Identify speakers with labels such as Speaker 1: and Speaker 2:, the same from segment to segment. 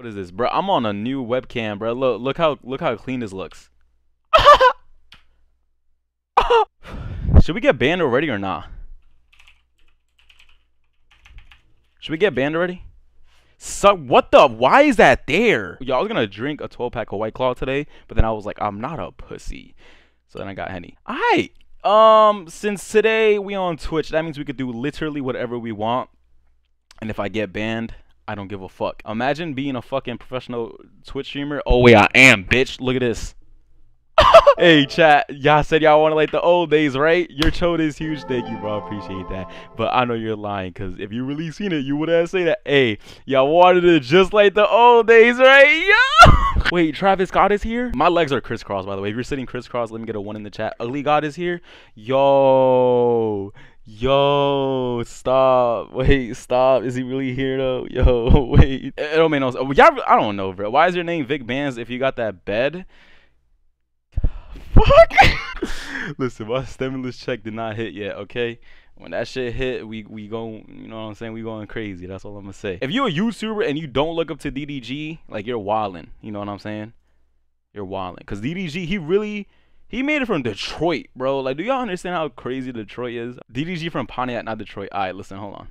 Speaker 1: What is this, bro? I'm on a new webcam, bro. Look, look how look how clean this looks. Should we get banned already or not? Should we get banned already? So what the? Why is that there? Y'all was gonna drink a 12 pack of White Claw today, but then I was like, I'm not a pussy. So then I got Henny. Alright. Um, since today we on Twitch, that means we could do literally whatever we want. And if I get banned, I don't give a fuck. Imagine being a fucking professional Twitch streamer. Oh wait, I am, bitch. Look at this. hey chat, y'all said y'all want to like the old days, right? Your chode is huge. Thank you, bro. Appreciate that. But I know you're lying, cause if you really seen it, you would have say that. Hey, y'all wanted it just like the old days, right? Yeah. Wait, Travis God is here. My legs are crisscross, by the way. If you're sitting crisscross, let me get a one in the chat. Ugly God is here. Yo. Yo, stop. Wait, stop. Is he really here though? Yo, wait. It don't make no sense. Oh, y'all, I don't know, bro. Why is your name Vic Bands if you got that bed? Fuck. Listen, my stimulus check did not hit yet, okay? When that shit hit, we we go, you know what I'm saying? We going crazy. That's all I'm gonna say. If you're a YouTuber and you don't look up to DDG, like you're wildin'. You know what I'm saying? You're wildin'. Cause DDG, he really he made it from Detroit, bro. Like, do y'all understand how crazy Detroit is? DDG from Pontiac, not Detroit. All right, listen, hold on.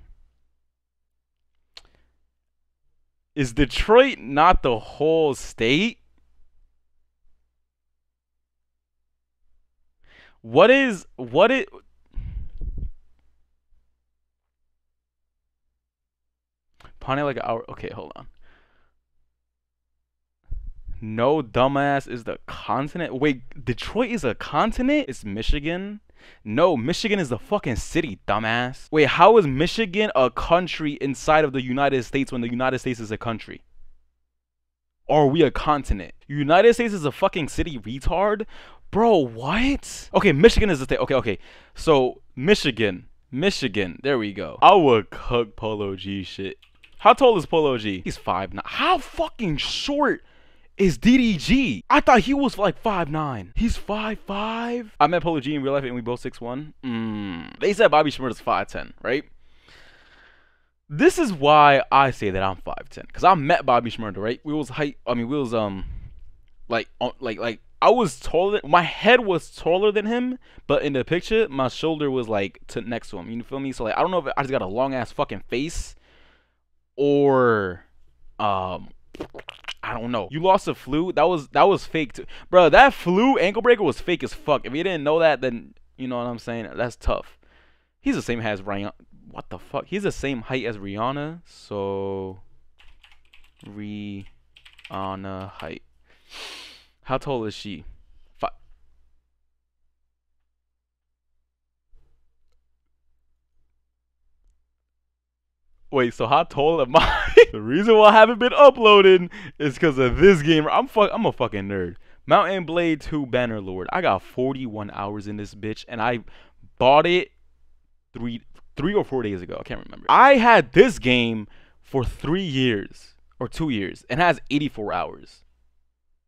Speaker 1: Is Detroit not the whole state? What is what it Pontiac like an hour? Okay, hold on. No, dumbass is the continent. Wait, Detroit is a continent? It's Michigan? No, Michigan is the fucking city, dumbass. Wait, how is Michigan a country inside of the United States when the United States is a country? Or are we a continent? United States is a fucking city, retard? Bro, what? Okay, Michigan is the state. Okay, okay. So, Michigan. Michigan. There we go. I would cook Polo G shit. How tall is Polo G? He's five nine. How fucking short is DDG. I thought he was like five nine. He's five five. I met Polo G in real life and we both six one. Mm. They said Bobby Shmurda's 5'10, right? This is why I say that I'm 5'10. Because I met Bobby Shmurda, right? We was height, I mean, we was, um, like, like, like, I was taller. My head was taller than him, but in the picture, my shoulder was like to next to him. You feel me? So like, I don't know if I just got a long ass fucking face, or, um, I don't know. You lost a flu. That was that was fake, too. bro. That flu ankle breaker was fake as fuck. If you didn't know that, then you know what I'm saying. That's tough. He's the same height as Rihanna. What the fuck? He's the same height as Rihanna. So Rihanna height. How tall is she? Wait, so how tall am I? the reason why I haven't been uploading is because of this game. I'm fuck. I'm a fucking nerd. Mount and Blade 2 Bannerlord. I got 41 hours in this bitch, and I bought it three, three or four days ago. I can't remember. I had this game for three years or two years, and has 84 hours.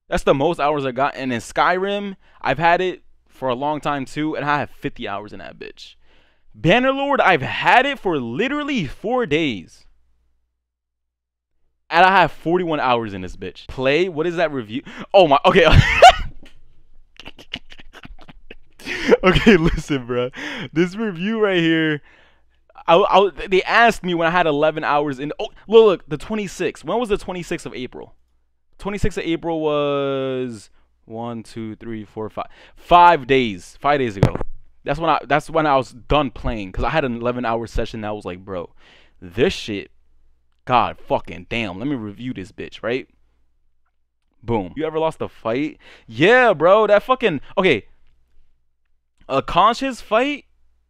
Speaker 1: That's the most hours I got. And in Skyrim, I've had it for a long time too, and I have 50 hours in that bitch. Bannerlord, I've had it for literally four days. And I have 41 hours in this bitch. Play? What is that review? Oh my, okay. okay, listen, bro. This review right here, I, I, they asked me when I had 11 hours in. Oh, look, look, the 26th. When was the 26th of April? 26th of April was one, two, three, four, five, five days. Five days ago. That's when I that's when I was done playing because I had an 11 hour session that was like, bro, this shit, God fucking damn. Let me review this bitch, right? Boom. You ever lost a fight? Yeah, bro. That fucking okay. A conscious fight,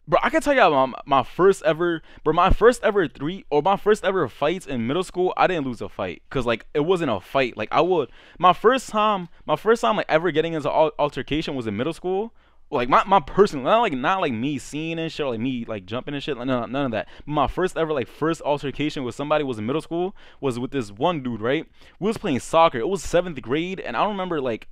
Speaker 1: bro. I can tell you my, my first ever, bro. My first ever three or my first ever fights in middle school. I didn't lose a fight because like it wasn't a fight. Like I would my first time, my first time like ever getting into altercation was in middle school like my, my personal not like not like me seeing and shit or like me like jumping and shit like none, none of that. My first ever like first altercation with somebody was in middle school was with this one dude right? We was playing soccer. It was seventh grade and i don't remember like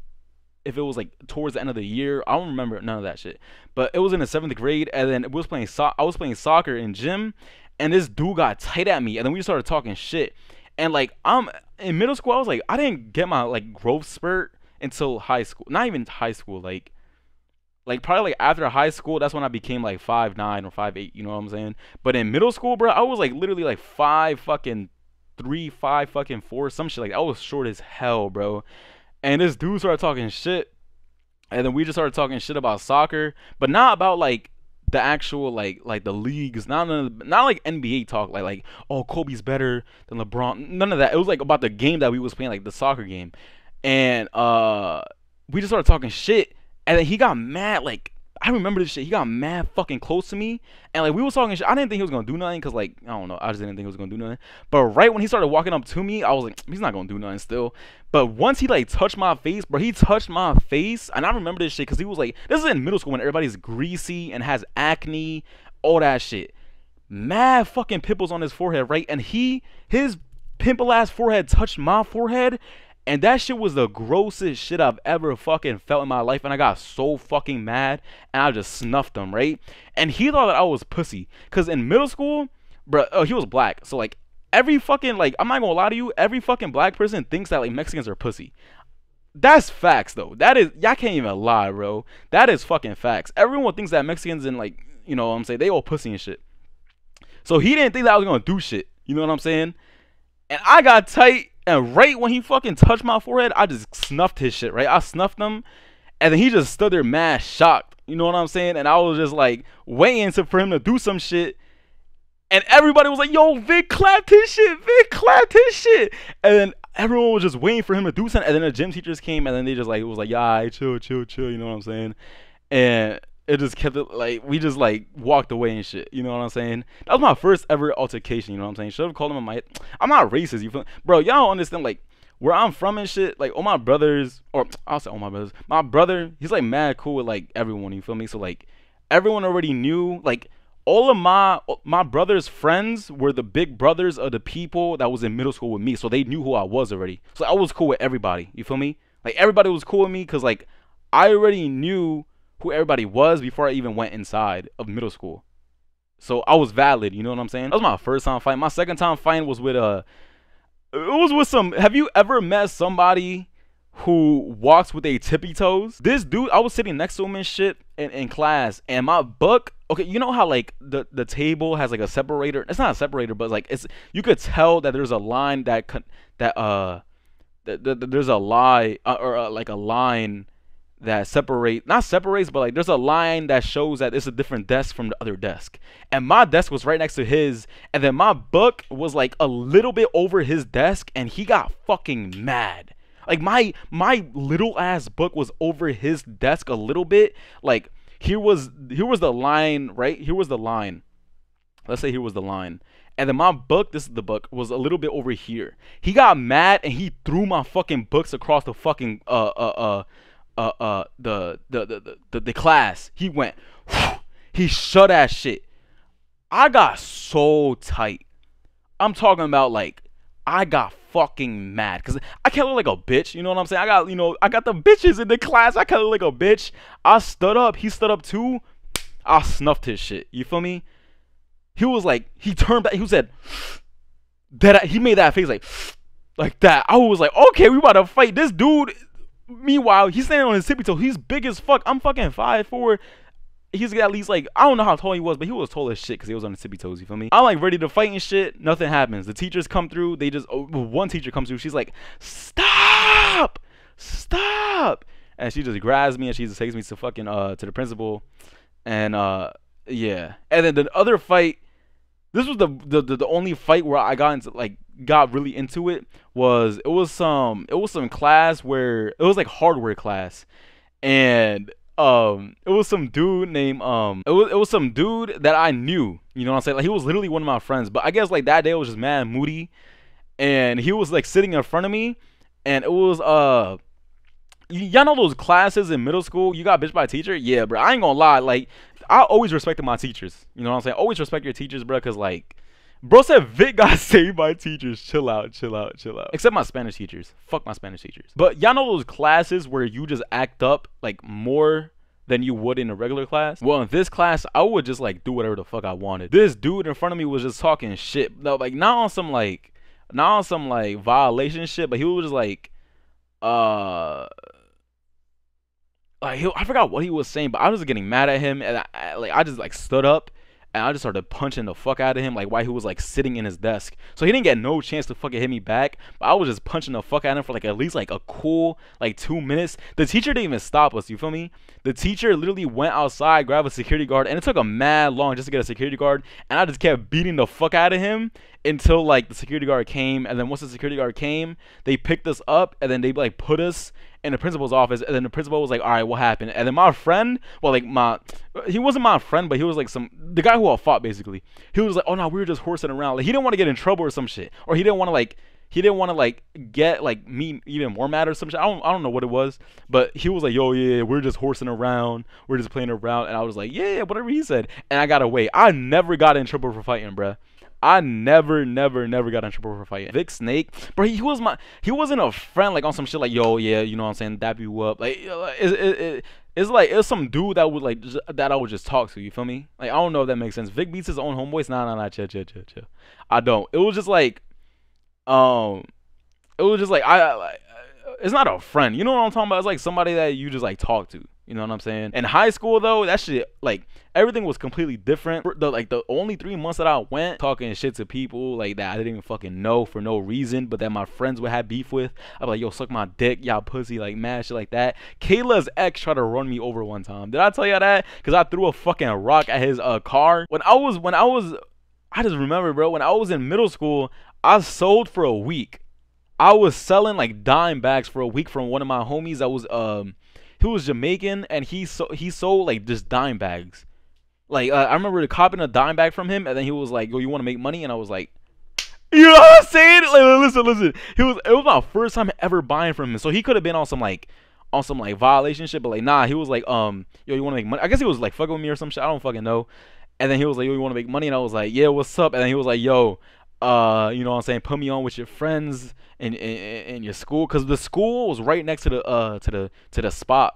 Speaker 1: if it was like towards the end of the year. I don't remember none of that shit. But it was in the seventh grade and then we was playing so- i was playing soccer in gym and this dude got tight at me and then we started talking shit. And like I'm in middle school, I was like I didn't get my like growth spurt until high school. Not even high school, like like probably like after high school, that's when I became like five nine or five eight. You know what I'm saying? But in middle school, bro, I was like literally like five fucking three, five fucking four, some shit like. I was short as hell, bro. And this dude started talking shit, and then we just started talking shit about soccer, but not about like the actual like like the leagues, not none not like NBA talk, like like oh Kobe's better than LeBron, none of that. It was like about the game that we was playing, like the soccer game, and uh we just started talking shit, and then he got mad, like I remember this shit. He got mad fucking close to me, and like we was talking shit. I didn't think he was gonna do nothing, cause like I don't know, I just didn't think he was gonna do nothing. But right when he started walking up to me, I was like, he's not gonna do nothing still. But once he like touched my face, bro, he touched my face, and I remember this shit, cause he was like, this is in middle school when everybody's greasy and has acne, all that shit. Mad fucking pimples on his forehead, right? And he, his pimple ass forehead touched my forehead, and that shit was the grossest shit I've ever fucking felt in my life. And I got so fucking mad. And I just snuffed him, right? And he thought that I was pussy. Because in middle school, bro, oh, he was black. So, like, every fucking, like, I'm not gonna lie to you, every fucking black person thinks that, like, Mexicans are pussy. That's facts, though. That is, y'all can't even lie, bro. That is fucking facts. Everyone thinks that Mexicans and, like, you know what I'm saying, they all pussy and shit. So he didn't think that I was gonna do shit. You know what I'm saying? And I got tight and right when he fucking touched my forehead, I just snuffed his shit, right? I snuffed him. And then he just stood there mad shocked. You know what I'm saying? And I was just like waiting to, for him to do some shit. And everybody was like, yo, Vic clapped his shit. Vic clapped his shit. And then everyone was just waiting for him to do something. And then the gym teachers came and then they just like, it was like, yeah, chill, chill, chill. You know what I'm saying? And it just kept it like we just like walked away and shit. You know what I'm saying? That was my first ever altercation. You know what I'm saying? Should have called him on my. I'm not racist. You feel, bro? Y'all don't understand like where I'm from and shit. Like all my brothers, or I'll say all my brothers. My brother, he's like mad cool with like everyone. You feel me? So like everyone already knew like all of my my brother's friends were the big brothers of the people that was in middle school with me, so they knew who I was already. So I was cool with everybody. You feel me? Like everybody was cool with me because like I already knew who everybody was before I even went inside of middle school. So I was valid, you know what I'm saying? That was my first time fighting. My second time fighting was with a uh, it was with some have you ever met somebody who walks with a tippy toes? This dude, I was sitting next to him and shit in, in class, and my book, okay, you know how like the the table has like a separator. It's not a separator, but like it's you could tell that there's a line that that uh that, that there's a lie uh, or uh, like a line that separate not separates but like there's a line that shows that it's a different desk from the other desk. And my desk was right next to his and then my book was like a little bit over his desk and he got fucking mad. Like my my little ass book was over his desk a little bit. Like here was here was the line right? Here was the line. Let's say here was the line. And then my book, this is the book, was a little bit over here. He got mad and he threw my fucking books across the fucking uh uh uh uh uh the the the the, the class. He went he shut that shit. I got so tight. I'm talking about like I got fucking mad because I can't look like a bitch. You know what I'm saying? I got you know I got the bitches in the class. I can't look like a bitch. I stood up. He stood up too. I snuffed his shit. You feel me? He was like he turned back. He said that he made that face like like that. I was like okay, we about to fight. This dude Meanwhile, he's standing on his tippy toe. He's big as fuck. I'm fucking five four. He's at least like I don't know how tall he was, but he was tall as shit because he was on his tippy toes. You feel me? I'm like ready to fight and shit. Nothing happens. The teachers come through. They just oh, one teacher comes through. She's like, "Stop! Stop!" And she just grabs me and she just takes me to fucking uh to the principal, and uh yeah. And then the other fight, this was the the the, the only fight where I got into like got really into it was it was some it was some class where it was like hardware class. And um it was some dude named um it was it was some dude that I knew you know what I'm saying? Like he was literally one of my friends but I guess like that day was just mad moody. And he was like sitting in front of me and it was uh y'all know those classes in middle school? You got bitch by a teacher? Yeah bro. I ain't gonna lie. Like I always respected my teachers. You know what I'm saying? Always respect your teachers bro cause like Bro said Vic got saved by teachers. Chill out, chill out, chill out. Except my Spanish teachers. Fuck my Spanish teachers. But y'all know those classes where you just act up like more than you would in a regular class. Well, in this class, I would just like do whatever the fuck I wanted. This dude in front of me was just talking shit. No, like not on some like not on some like violation shit, but he was just like, uh, like he, I forgot what he was saying, but I was getting mad at him, and I, I, like I just like stood up and I just started punching the fuck out of him, like while he was like sitting in his desk. So he didn't get no chance to fucking hit me back. But I was just punching the fuck out of him for like at least like a cool like two minutes. The teacher didn't even stop us. You feel me? The teacher literally went outside, grabbed a security guard, and it took a mad long just to get a security guard. And I just kept beating the fuck out of him until like the security guard came. And then once the security guard came, they picked us up and then they like put us in the principal's office, and then the principal was like, "All right, what happened?" And then my friend, well, like my, he wasn't my friend, but he was like some the guy who I fought basically. He was like, "Oh no, we were just horsing around." Like he didn't want to get in trouble or some shit, or he didn't want to like he didn't want to like get like me even more mad or some shit. I don't I don't know what it was, but he was like, "Yo, yeah, we're just horsing around, we're just playing around," and I was like, "Yeah, whatever he said," and I got away. I never got in trouble for fighting, bruh. I never, never, never got in trouble for fighting. Vic Snake, bro, he was my, he wasn't a friend like on some shit like, yo, yeah, you know what I'm saying, dap you up. Like, it, it, it, it's like it's some dude that would like just, that I would just talk to. You feel me? Like I don't know if that makes sense. Vic beats his own homeboys. Nah, nah, nah, chill, chill, chill, chill. I don't. It was just like, um, it was just like I, like, it's not a friend. You know what I'm talking about? It's like somebody that you just like talk to. You know what I'm saying? In high school though, that shit like everything was completely different. The like the only three months that I went talking shit to people like that I didn't even fucking know for no reason, but that my friends would have beef with. I'm like, yo, suck my dick, y'all pussy, like mad shit like that. Kayla's ex tried to run me over one time. Did I tell you that? Cause I threw a fucking rock at his uh car when I was when I was I just remember, bro, when I was in middle school, I sold for a week. I was selling like dime bags for a week from one of my homies that was um he was Jamaican and he so he sold like just dime bags. Like uh, I remember copping a dime bag from him, and then he was like, "Yo, you want to make money?" And I was like, "You know what I'm saying?" Like, listen, listen. He was it was my first time ever buying from him, so he could have been on some like on some like violation shit, but like nah, he was like, um, yo, you want to make money? I guess he was like fucking with me or some shit. I don't fucking know. And then he was like, yo, you want to make money? And I was like, yeah, what's up? And then he was like, yo, uh, you know what I'm saying? Put me on with your friends in, in your school, cause the school was right next to the uh to the to the spot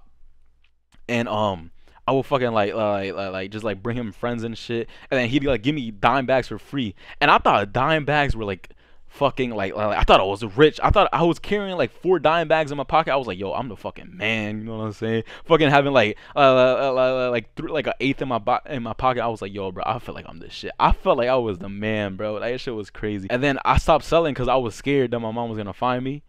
Speaker 1: and um I would fucking like, like like like just like bring him friends and shit, and then he'd like give me dime bags for free. And I thought dime bags were like fucking like, like I thought I was rich. I thought I was carrying like four dime bags in my pocket. I was like, yo, I'm the fucking man. You know what I'm saying? Fucking having like uh, uh, uh like th- like an eighth in my bo- in my pocket. I was like, yo, bro, I feel like I'm the shit. I felt like I was the man, bro. That shit was crazy. And then I stopped selling because I was scared that my mom was gonna find me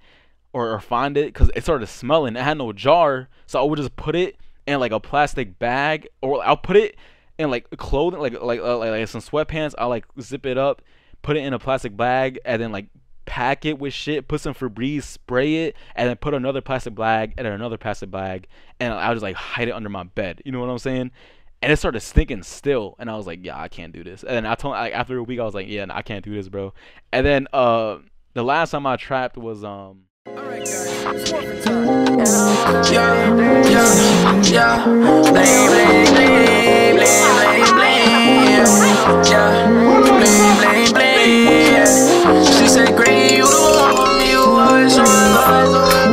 Speaker 1: or, or find it because it started smelling. It had no jar, so I would just put it in like a plastic bag, or I'll put it in like clothing, like like uh, like, like some sweatpants. I'll like zip it up, put it in a plastic bag, and then like pack it with shit, put some Febreze, spray it, and then put another plastic bag and another plastic bag, and I'll just like hide it under my bed. You know what I'm saying? And it started stinking still, and I was like, yeah, I can't do this. And I told like after a week, I was like, yeah, I can't do this, bro. And then uh, the last time I trapped was um. She said, Great, you don't want me, you are some lies.